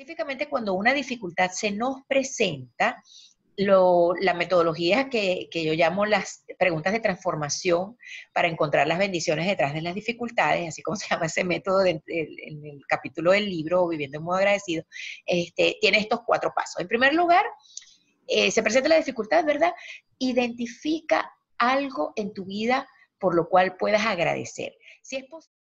Específicamente cuando una dificultad se nos presenta, la metodología que, yo llamo las preguntas de transformación para encontrar las bendiciones detrás de las dificultades, así como se llama ese método en el capítulo del libro Viviendo en modo agradecido, este, tiene estos cuatro pasos. En primer lugar, eh, se presenta la dificultad, ¿verdad? Identifica algo en tu vida por lo cual puedas agradecer. Si es posible,